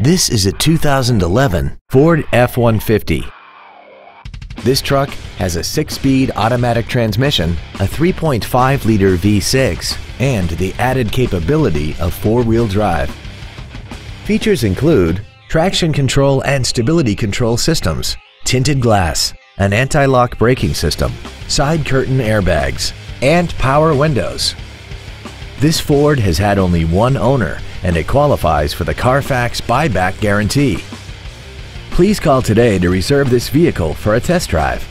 This is a 2011 Ford F-150. This truck has a six-speed automatic transmission, a 3.5-liter V6, and the added capability of four-wheel drive. Features include traction control and stability control systems, tinted glass, an anti-lock braking system, side curtain airbags, and power windows. This Ford has had only one owner and it qualifies for the Carfax buyback guarantee. Please call today to reserve this vehicle for a test drive.